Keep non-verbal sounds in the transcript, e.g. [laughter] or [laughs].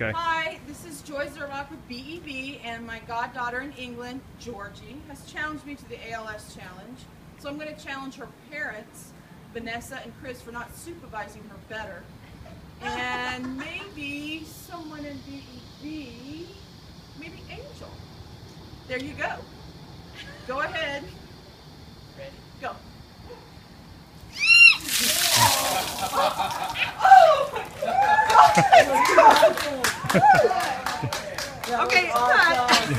Okay. Hi, this is Joy Zerlock with BEB, and my goddaughter in England, Georgie, has challenged me to the ALS challenge. So I'm going to challenge her parents, Vanessa and Chris, for not supervising her better. And [laughs] maybe someone in BEB, maybe Angel. There you go. Go ahead. Ready? Go. [laughs] [laughs] okay, it's not.